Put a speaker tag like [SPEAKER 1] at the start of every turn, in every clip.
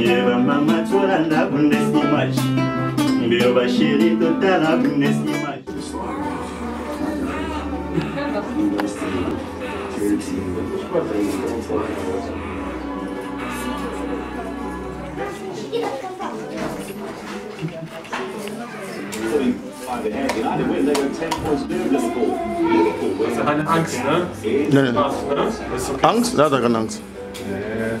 [SPEAKER 1] ye bamama tolanda bundes image mbio basheri totala bundes image
[SPEAKER 2] Keine Angst, ne?
[SPEAKER 3] Nee, nee.
[SPEAKER 2] Spaß, ne? Ist okay.
[SPEAKER 3] Angst? Ja, da keine Angst.
[SPEAKER 2] Kleine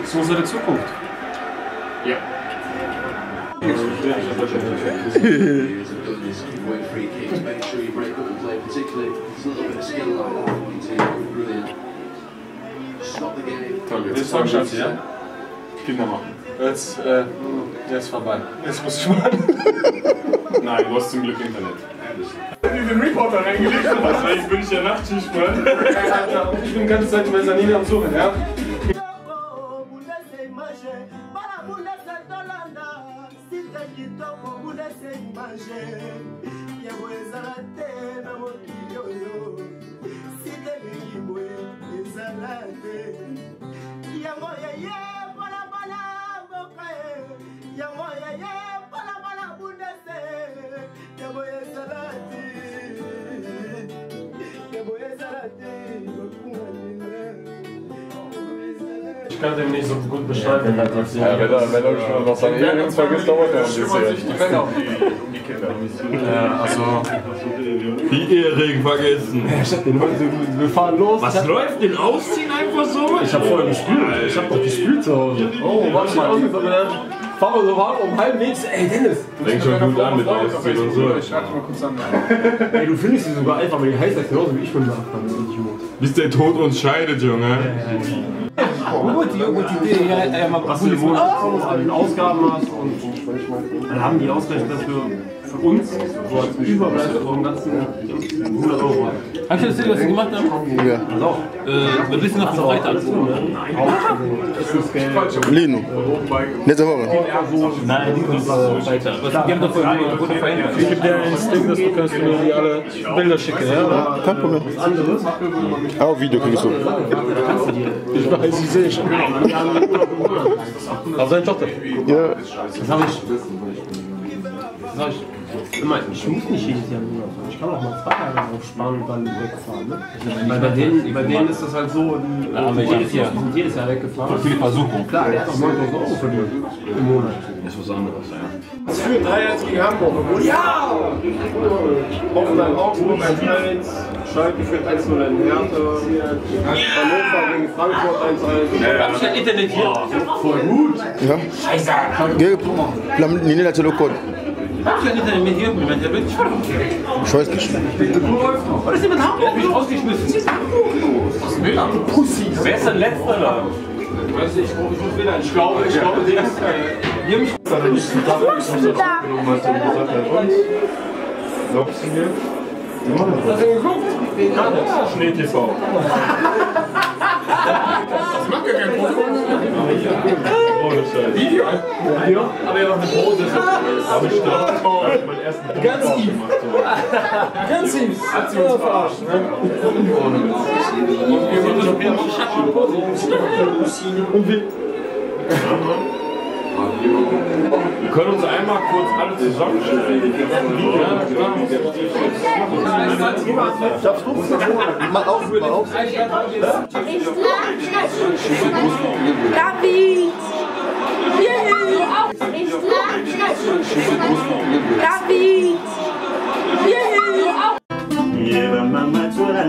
[SPEAKER 2] Das ist unsere Zukunft.
[SPEAKER 4] Years have done this, give away free kicks, make sure you break up the play, particularly it's a little bit of skill like that. You can see brilliant. Stop the game.
[SPEAKER 2] Jetzt fang Schatzi, ja?
[SPEAKER 5] Kinder machen.
[SPEAKER 2] Jetzt, äh, jetzt vorbei. Jetzt muss ich mal.
[SPEAKER 5] Nein, du hast zum Glück Internet. Ich den Reporter reingelegt, was? Bin ich ja Nachtschicht, Mann.
[SPEAKER 2] Alter, und ich bin die ganze Zeit mit Sanine am Suchen, ja?
[SPEAKER 1] Bulese image,
[SPEAKER 2] kann dem nicht so gut beschreiben.
[SPEAKER 5] Ja, wenn er, wenn er schon noch seine Ehrens vergisst, dauert er ein bisschen.
[SPEAKER 2] Die Männer.
[SPEAKER 5] Um die Kinder.
[SPEAKER 2] Ja, also.
[SPEAKER 6] Die Ehering vergessen.
[SPEAKER 7] Wir fahren los.
[SPEAKER 6] Was läuft denn ausziehen einfach so?
[SPEAKER 7] Ich hab vorher gespült. Ich hab doch gespült zu Hause. Oh, warte mal. Fahren wir so warm um halbwegs. Ey, Dennis.
[SPEAKER 5] Fängt schon gut an mit Ausziehen und so.
[SPEAKER 2] Ich schreibe mal kurz an.
[SPEAKER 7] Ey, du findest sie sogar einfach, weil die heißt ja genauso wie ich bin.
[SPEAKER 6] Bis der Tod uns scheidet, Junge.
[SPEAKER 7] Gut, die gute Idee. Ja, ja, mal was du im Monat an Ausgaben hast und dann haben die ausgerechnet, dass wir für uns so als Überbleibsel vom ganzen 100 Euro haben.
[SPEAKER 8] Hast du erzählt, was sie gemacht haben?
[SPEAKER 3] Ja.
[SPEAKER 8] Äh, wir wissen noch vom Freitag.
[SPEAKER 7] Das Geld.
[SPEAKER 3] Lino. Letzte Woche.
[SPEAKER 8] Nein, die kommt weiter. Was, die haben doch verändert.
[SPEAKER 2] Ich gebe dir ein Ding, dass du kannst mir die alle Bilder schicken, ja?
[SPEAKER 3] Kein Problem. Auch Video kriegst du.
[SPEAKER 2] Ich weiß, ich sehe schon. Aber seine Tochter.
[SPEAKER 3] Ja.
[SPEAKER 7] Das habe ich. Das hab ich. Immer, ich muss nicht jedes Jahr nur. Ich kann auch mal zwei Tage drauf sparen und dann wegfahren. Ne? Weil bei denen, bei denen ist das halt so, die,
[SPEAKER 8] Da wir
[SPEAKER 7] die jedes, Jahr, die sind jedes Jahr weggefahren.
[SPEAKER 8] Für die Versuchung.
[SPEAKER 7] Klar, der hat auch 9000 Euro verdient im Monat.
[SPEAKER 8] Das ist was anderes, ja.
[SPEAKER 2] Das führt 3-1 gegen Hamburg. Ja! Hoffenheim Augsburg 1-1. Schalke führt 1-0 in Hertha. Hannover gegen Frankfurt 1-1.
[SPEAKER 8] Hab ich Internet hier?
[SPEAKER 2] Voll gut.
[SPEAKER 3] Ja. Plan nini la tele code.
[SPEAKER 8] Hab ich mit? Mit?
[SPEAKER 3] Ich weiß nicht.
[SPEAKER 8] Was ist denn mit Hamburg? Er hat mich rausgeschmissen. Was will er? Pussy. Wer ist denn letzter da?
[SPEAKER 2] Weißt du, ich, ich muss wieder. Ich glaube, ich glaube, Dings. Äh, die haben mich.
[SPEAKER 5] Glaubst du mir?
[SPEAKER 2] Hast du geguckt?
[SPEAKER 5] Gar nichts. Schnee TV.
[SPEAKER 2] Das macht gar keinen Problem. Aber ja noch eine Pose.
[SPEAKER 5] Aber ich glaube, ich meinen ersten
[SPEAKER 2] Ganz
[SPEAKER 5] Video
[SPEAKER 2] tief. Ganz tief. Hat sie uns verarscht, ne? Und wir sind schon wieder auf Schatten. Und wir.
[SPEAKER 5] Wir können uns einmal kurz alle zusammenstellen. Ja, klar.
[SPEAKER 3] Darfst du? Mach auf, mach auf.
[SPEAKER 9] David! David!
[SPEAKER 1] Nieva mama, tu la